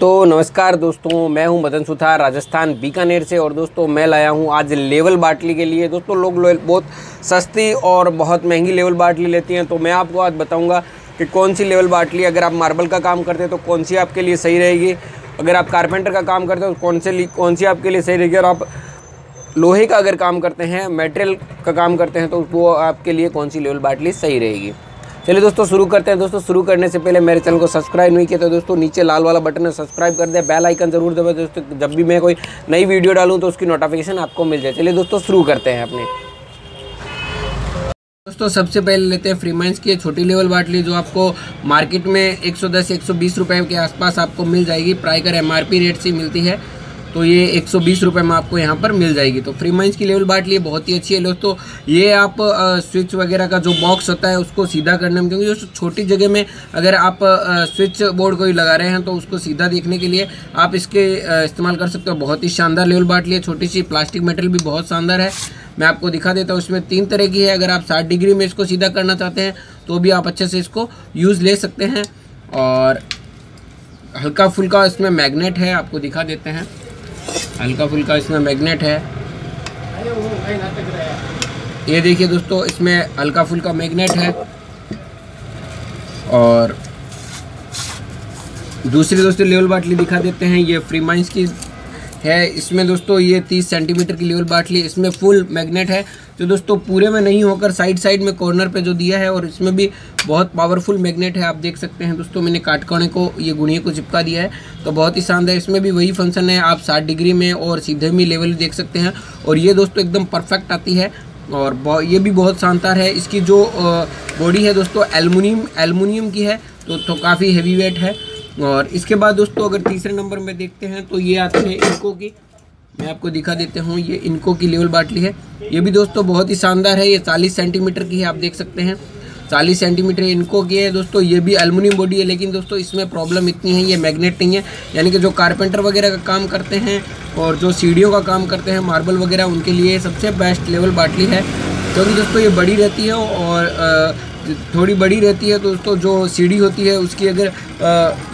तो नमस्कार दोस्तों मैं हूँ मदन सुथार राजस्थान बीकानेर से। और दोस्तों मैं लाया हूँ आज लेवल बाटली के लिए। दोस्तों लोग लो, बहुत सस्ती और बहुत महँगी लेवल बाटली लेती हैं। तो मैं आपको आज बताऊँगा कि कौन सी लेवल बाटली अगर आप मार्बल का काम करते हैं तो कौन सी आपके लिए सही रहेगी। अगर आप कारपेंटर का काम करते हो तो कौन से कौन सी आपके लिए सही रहेगी। और आप लोहे का अगर काम करते हैं मेटेरियल का काम करते हैं तो वो आपके लिए कौन सी लेवल बाटली सही रहेगी। चलिए दोस्तों, शुरू करते हैं। दोस्तों, शुरू करने से पहले मेरे चैनल को सब्सक्राइब नहीं किया तो दोस्तों, नीचे लाल वाला बटन है, सब्सक्राइब कर दे। बेल आइकन ज़रूर दबाए। दोस्तों, जब भी मैं कोई नई वीडियो डालूँ तो उसकी नोटिफिकेशन आपको मिल जाए। चलिए दोस्तों, शुरू करते हैं अपने। दोस्तों, सबसे पहले लेते हैं फ्री माइंस की छोटी लेवल बाटली जो आपको मार्केट में 110 120 रुपए के आसपास आपको मिल जाएगी। प्राइकर एमआरपी रेट से मिलती है। तो ये एक सौ में आपको यहाँ पर मिल जाएगी। तो फ्री माइंस की लेवल बाट लिए, बहुत ही अच्छी है दोस्तों। ये आप स्विच वगैरह का जो बॉक्स होता है, उसको सीधा करने में, क्योंकि छोटी जगह में अगर आप स्विच बोर्ड कोई लगा रहे हैं तो उसको सीधा देखने के लिए आप इसके इस्तेमाल कर सकते हो। बहुत ही शानदार लेवल बाट लिए, छोटी सी प्लास्टिक मेटल भी बहुत शानदार है। मैं आपको दिखा देता हूँ, इसमें तीन तरह की है। अगर आप साठ डिग्री में इसको सीधा करना चाहते हैं तो भी आप अच्छे से इसको यूज़ ले सकते हैं। और हल्का फुल्का इसमें मैग्नेट है, आपको दिखा देते हैं। हल्का फुल्का इसमें मैग्नेट है। ये देखिए दोस्तों, इसमें हल्का फुल्का मैग्नेट है। और दूसरी दोस्तों, लेवल बाटली दिखा देते हैं। ये फ्री माइंस की है। इसमें दोस्तों ये 30 सेंटीमीटर की लेवल बाटली इसमें फुल मैग्नेट है। जो दोस्तों पूरे में नहीं होकर साइड साइड में कॉर्नर पे जो दिया है और इसमें भी बहुत पावरफुल मैग्नेट है आप देख सकते हैं। दोस्तों मैंने काटकोने को ये गुणिये को चिपका दिया है। तो बहुत ही शानदार इसमें भी वही फ़ंक्शन है। आप साठ डिग्री में और सीधे भी लेवल देख सकते हैं। और ये दोस्तों एकदम परफेक्ट आती है और ये भी बहुत शानदार है। इसकी जो बॉडी है दोस्तों एलमिनियम एलमिनियम की है। तो, तो काफ़ी हैवी वेट है। और इसके बाद दोस्तों, अगर तीसरे नंबर में देखते हैं तो ये आते हैं इनको की मैं आपको दिखा देता हूँ, ये इनको की लेवल बाटली है। ये भी दोस्तों बहुत ही शानदार है, ये चालीस सेंटीमीटर की है, आप देख सकते हैं। चालीस सेंटीमीटर इनको की है दोस्तों, ये भी एलुमिनियम बॉडी है, लेकिन दोस्तों, इसमें प्रॉब्लम इतनी है, ये मैग्नेट नहीं है। यानी कि जो कारपेंटर वगैरह का काम करते हैं, और जो सीढ़ियों का काम करते हैं मार्बल वगैरह, उनके लिए सबसे बेस्ट लेवल बाटली है। क्योंकि दोस्तों, ये बड़ी रहती है, और थोड़ी बड़ी रहती है तो उसको जो सीढ़ी होती है, उसकी अगर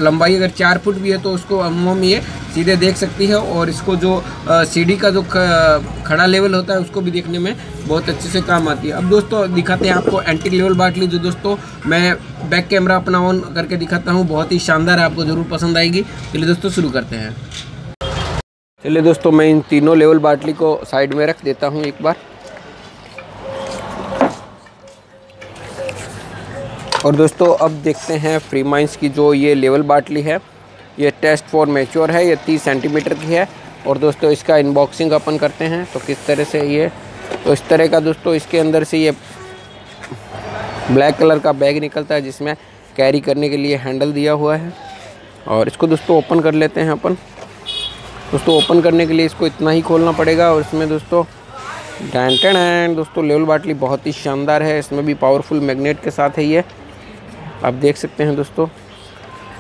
लंबाई अगर चार फुट भी है तो उसको हम ये सीधे देख सकती है और इसको जो सीढ़ी का जो खड़ा लेवल होता है उसको भी देखने में बहुत अच्छे से काम आती है। अब दोस्तों, दिखाते हैं आपको एंटी लेवल बाटली जो दोस्तों, मैं बैक कैमरा अपना ऑन करके दिखाता हूँ, बहुत ही शानदार है, आपको ज़रूर पसंद आएगी। चलिए दोस्तों, शुरू करते हैं। चलिए दोस्तों, मैं इन तीनों लेवल बाटली को साइड में रख देता हूँ एक बार। और दोस्तों, अब देखते हैं फ्री माइंस की जो ये लेवल बाटली है, ये टेस्ट फॉर मेच्योर है, ये तीस सेंटीमीटर की है। और दोस्तों, इसका इनबॉक्सिंग अपन करते हैं तो किस तरह से ये तो इस तरह का दोस्तों, इसके अंदर से ये ब्लैक कलर का बैग निकलता है, जिसमें कैरी करने के लिए हैंडल दिया हुआ है। और इसको दोस्तों ओपन कर लेते हैं अपन। दोस्तों ओपन करने के लिए इसको इतना ही खोलना पड़ेगा, और इसमें दोस्तों डैंटन एंड दोस्तों लेवल बाटली बहुत ही शानदार है। इसमें भी पावरफुल मैग्नेट के साथ है ये। आप देख सकते हैं दोस्तों,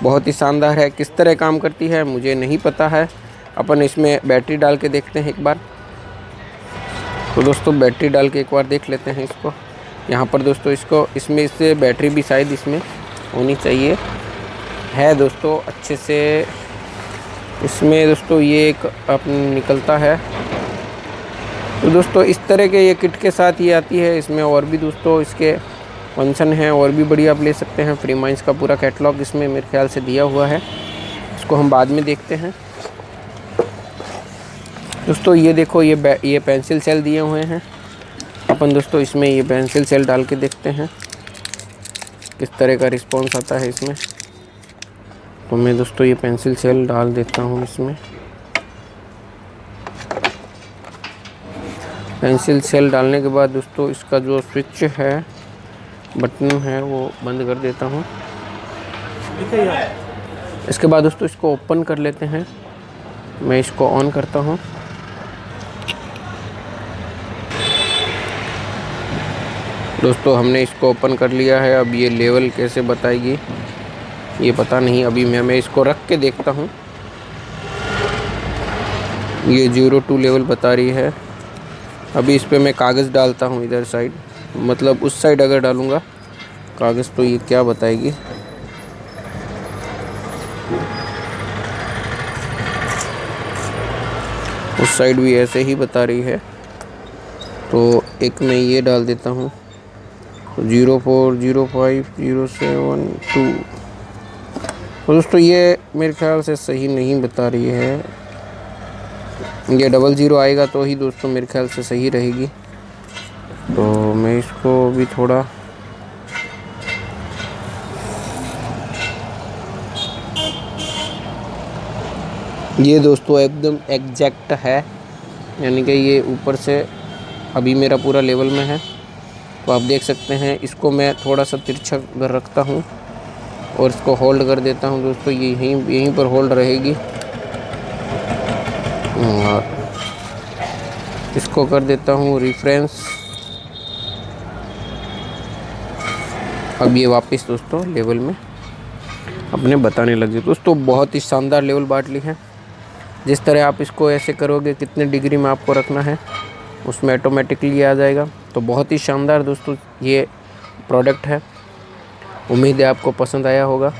बहुत ही शानदार है, किस तरह काम करती है, मुझे नहीं पता है। अपन इसमें बैटरी डाल के देखते हैं एक बार। तो दोस्तों, बैटरी डाल के एक बार देख लेते हैं इसको। यहाँ पर दोस्तों, इसको, इसमें इससे बैटरी भी शायद इसमें होनी चाहिए। है दोस्तों, अच्छे से इसमें दोस्तों ये एक अपन निकलता है। तो दोस्तों, इस तरह के ये किट के साथ ये आती है, इसमें और भी दोस्तों, इसके फ़ंक्शन है और भी बढ़िया आप ले सकते हैं। फ्री माइंस का पूरा कैटलॉग इसमें मेरे ख्याल से दिया हुआ है। इसको हम बाद में देखते हैं। दोस्तों, ये देखो, ये ये पेंसिल सेल दिए हुए हैं। अपन दोस्तों, इसमें ये पेंसिल सेल डाल के देखते हैं। किस तरह का रिस्पॉन्स आता है इसमें। तो मैं दोस्तों, ये पेंसिल सेल डाल देता हूँ इसमें। पेंसिल सेल डालने के बाद दोस्तों, इसका जो स्विच है बटन है वो बंद कर देता हूँ। इसके बाद दोस्तों इसको ओपन कर लेते हैं। मैं इसको ऑन करता हूँ। दोस्तों हमने इसको ओपन कर लिया है। अब ये लेवल कैसे बताएगी ये पता नहीं। अभी मैं मैं इसको रख के देखता हूँ। ये ज़ीरो टू लेवल बता रही है। अभी इस पर मैं कागज़ डालता हूँ इधर साइड। मतलब उस साइड अगर डालूँगा, कागज़ तो ये क्या बताएगी? उस साइड भी ऐसे ही बता रही है। तो एक मैं ये डाल देता हूँ। Zero four, zero five, zero seven, two. तो दोस्तों, ये मेरे ख्याल से सही नहीं बता रही है। ये डबल ज़ीरो आएगा तो ही दोस्तों मेरे ख्याल से सही रहेगी। तो मैं इसको भी थोड़ा ये दोस्तों एकदम एग्जैक्ट है। यानी कि ये ऊपर से अभी मेरा पूरा लेवल में है। तो आप देख सकते हैं, इसको मैं थोड़ा सा तिरछा कर रखता हूँ और इसको होल्ड कर देता हूँ दोस्तों। ये यहीं यहीं पर होल्ड रहेगी। इसको कर देता हूँ रिफ्रेंस अब ये वापस दोस्तों लेवल में अपने बताने लग जाए दोस्तों, बहुत ही शानदार लेवल बाटली है। जिस तरह आप इसको ऐसे करोगे, कितने डिग्री में आपको रखना है, उसमें ऑटोमेटिकली आ जाएगा। तो बहुत ही शानदार दोस्तों ये प्रोडक्ट है। उम्मीद है आपको पसंद आया होगा।